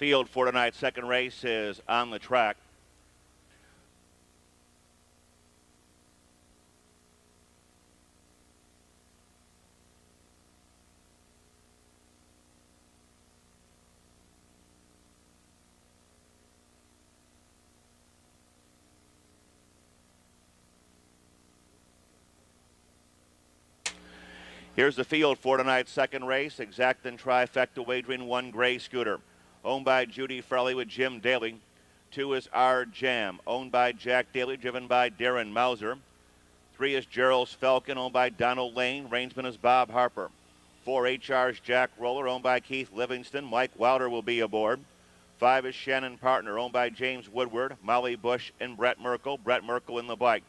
Field for tonight's second race is on the track. Here's the field for tonight's second race. Exacting trifecta wagering one gray scooter. Owned by Judy Farley with Jim Daly. Two is Our Jam, owned by Jack Daly, driven by Darren Mauser. Three is Gerald's Falcon, owned by Donald Lane. Reinsman is Bob Harper. Four HR's Jack Roller, owned by Keith Livingston. Mike Wilder will be aboard. Five is Shannon Partner, owned by James Woodward, Molly Bush, and Brett Merkel. Brett Merkel in the bike.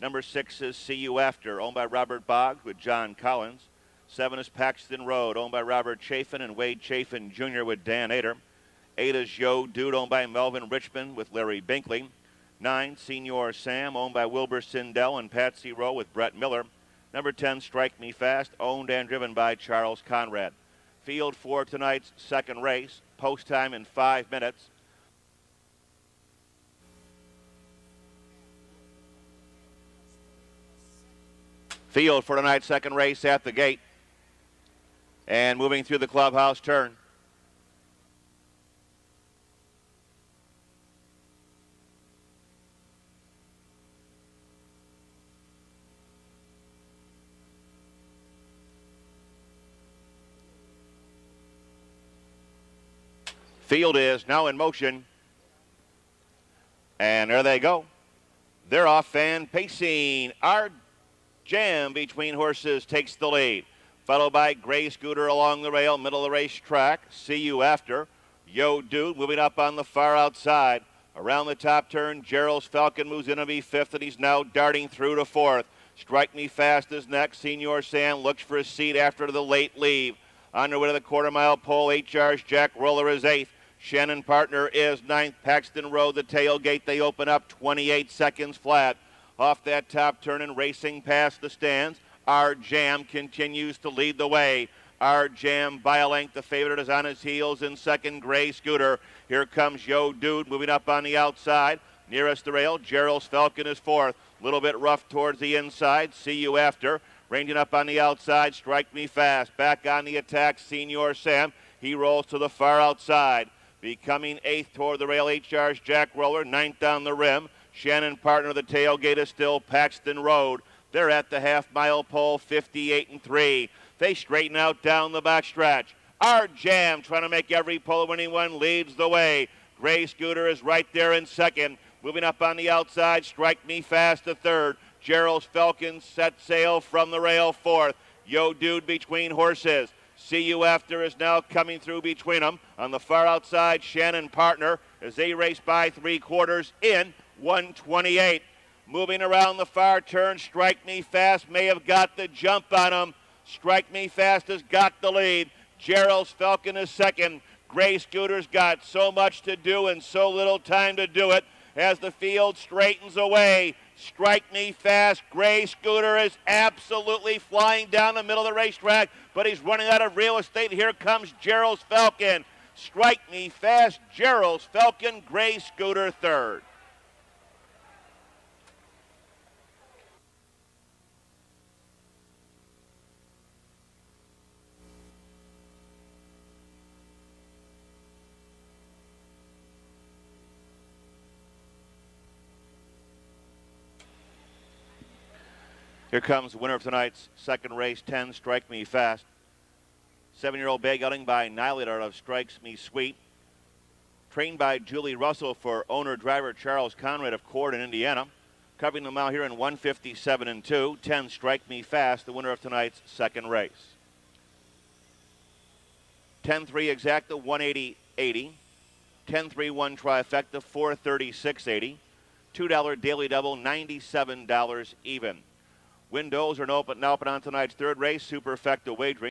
Number six is See You After, owned by Robert Boggs with John Collins. Seven is Paxton Road, owned by Robert Chafin and Wade Chafin Jr. with Dan Ader. Eight is Yo Dude, owned by Melvin Richmond with Larry Binkley. Nine, Senior Sam, owned by Wilbur Sindell and Patsy Rowe with Brett Miller. Number 10, Strike Me Fast, owned and driven by Charles Conrad. Field for tonight's second race. Post time in five minutes. Field for tonight's second race at the gate. And moving through the clubhouse turn. Field is now in motion. And there they go. They're off and pacing. Our Jam between horses takes the lead. Followed by Gray Scooter along the rail, middle of the racetrack. See you after. Yo Dude moving up on the far outside. Around the top turn, Gerald's Falcon moves in to be fifth, and he's now darting through to fourth. Strike Me Fast is next. Senior Sam looks for a seat after the late leave. On the way to the quarter mile pole, HR's Jack Roller is eighth. Shannon Partner is ninth. Paxton Road, the tailgate, they open up 28 seconds flat. Off that top turn and racing past the stands. Our Jam continues to lead the way. Our Jam by a length. The favorite is on his heels in second. Gray Scooter. Here comes Yo Dude moving up on the outside. Nearest the rail, Gerald's Falcon is fourth. Little bit rough towards the inside. See you after. Ranging up on the outside. Strike me fast. Back on the attack. Senior Sam. He rolls to the far outside. Becoming eighth toward the rail. HR's Jack Roller. Ninth on the rim. Shannon partner of the tailgate is still Paxton Road. They're at the half mile pole, 58 and 3. They straighten out down the back stretch. Our Jam trying to make every pole winning one leads the way. Gray Scooter is right there in second. Moving up on the outside, Strike Me Fast to third. Gerald's Falcons set sail from the rail fourth. Yo Dude between horses. See You After is now coming through between them. On the far outside, Shannon Partner as they race by three quarters in 128. Moving around the far turn, Strike Me Fast may have got the jump on him. Strike Me Fast has got the lead. Gerald's Falcon is second. Gray Scooter's got so much to do and so little time to do it as the field straightens away. Strike Me Fast. Gray Scooter is absolutely flying down the middle of the racetrack, but he's running out of real estate. Here comes Gerald's Falcon. Strike Me Fast. Gerald's Falcon. Gray Scooter third. Here comes the winner of tonight's second race, 10 Strike Me Fast. Seven-year-old bay gelding by Nihilator of Strikes Me Sweet. Trained by Julie Russell for owner-driver Charles Conrad of Cord in Indiana. Covering the mile here in 157 and 2. 10 Strike Me Fast, the winner of tonight's second race. 10-3 exacta, 180.80. 10-3 1 trifecta, 436.80. $2 daily double, $97 even. Windows are open now open on tonight's third race, Superfecta Wagering.